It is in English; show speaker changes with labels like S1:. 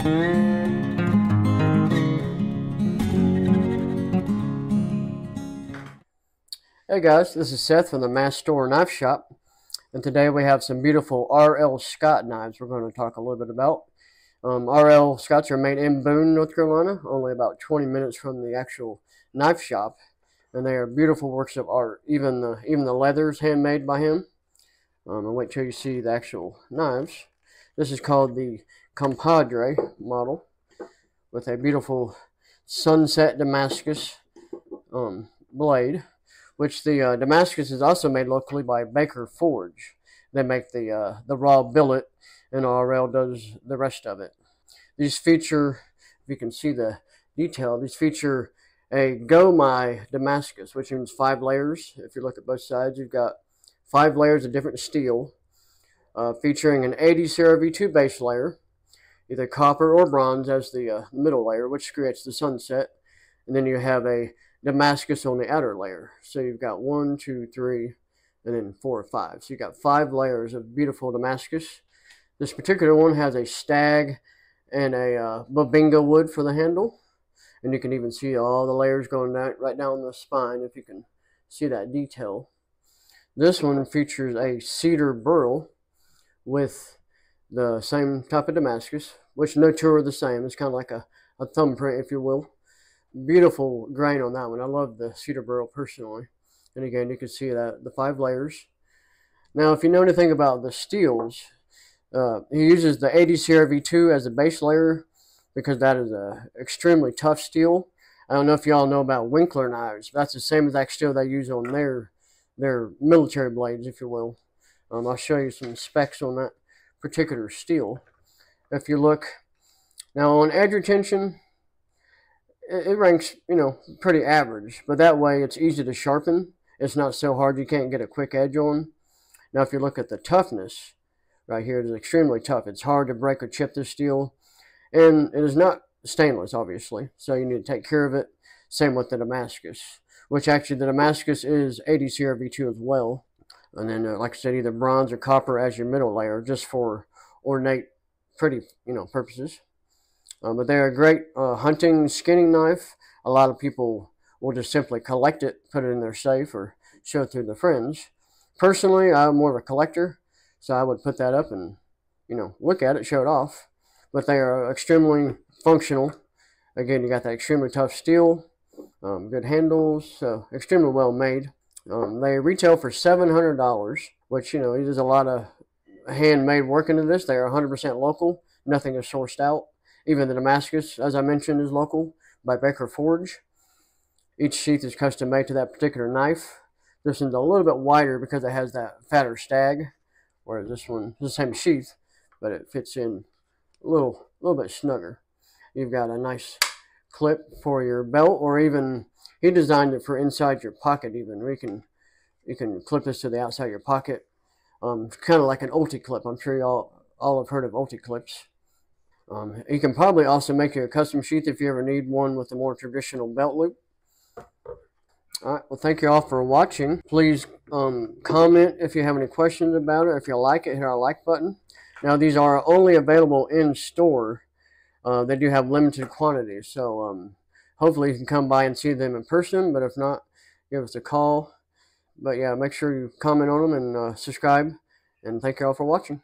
S1: Hey guys, this is Seth from the Mast Store Knife Shop, and today we have some beautiful R.L. Scott knives we're going to talk a little bit about. Um, R.L. Scotts are made in Boone, North Carolina, only about 20 minutes from the actual knife shop, and they are beautiful works of art. Even the even the leathers handmade by him. Um, I'll wait till you see the actual knives. This is called the Compadre model, with a beautiful sunset Damascus um, blade which the uh, Damascus is also made locally by Baker Forge. They make the uh, the raw billet, and RL does the rest of it. These feature, if you can see the detail, these feature a Gomai Damascus, which means five layers. If you look at both sides, you've got five layers of different steel, uh, featuring an 80 CRV2 base layer, either copper or bronze as the uh, middle layer, which creates the sunset. And then you have a Damascus on the outer layer. So you've got one, two, three, and then four or five. So you've got five layers of beautiful Damascus. This particular one has a stag and a uh, bubinga wood for the handle. And you can even see all the layers going down, right down the spine if you can see that detail. This one features a cedar burl with the same type of Damascus, which no two are the same. It's kind of like a, a thumbprint, if you will beautiful grain on that one. I love the cedar burl personally. And again, you can see that the five layers. Now, if you know anything about the steels, uh, he uses the 80 CRV2 as a base layer because that is a extremely tough steel. I don't know if y'all know about Winkler knives. That's the same exact steel they use on their their military blades, if you will. Um, I'll show you some specs on that particular steel. If you look now on edge retention, it, ranks, you know, pretty average. But that way, it's easy to sharpen. It's not so hard you can't get a quick edge on. Now, if you look at the toughness, right here, it is extremely tough. It's hard to break or chip this steel. And it is not stainless, obviously. So you need to take care of it. Same with the Damascus, which actually the Damascus is 80 CRV2 as well. And then, uh, like I said, either bronze or copper as your middle layer, just for ornate, pretty, you know, purposes. Um, but they're a great uh, hunting skinning knife. A lot of people will just simply collect it, put it in their safe, or show it to their friends. Personally, I'm more of a collector, so I would put that up and you know look at it, show it off. But they are extremely functional. Again, you got that extremely tough steel, um, good handles, so extremely well made. Um, they retail for $700, which, you know, there's a lot of handmade work into this. They are 100% local. Nothing is sourced out. Even the Damascus, as I mentioned, is local by Baker Forge. Each sheath is custom made to that particular knife. This one's a little bit wider because it has that fatter stag, whereas this one is the same sheath, but it fits in a little, little bit snugger. You've got a nice clip for your belt, or even he designed it for inside your pocket. Even we can you can clip this to the outside of your pocket, um, kind of like an Ulticlip. I'm sure y'all all have heard of Ulticlips. Um, you can probably also make a custom sheath if you ever need one with a more traditional belt loop. Alright, well thank you all for watching. Please um, comment if you have any questions about it. If you like it, hit our like button. Now these are only available in store. Uh, they do have limited quantities, so um, hopefully you can come by and see them in person, but if not, give us a call. But yeah, make sure you comment on them and uh, subscribe, and thank you all for watching.